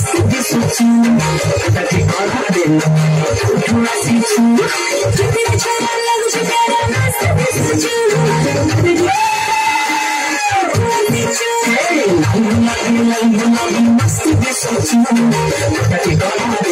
this with you, that we all have been. Do I see true? Give me the chance, I love you, got a masterpiece with you. Hey, I'm gonna be, I'm gonna be, must be so true, that we all have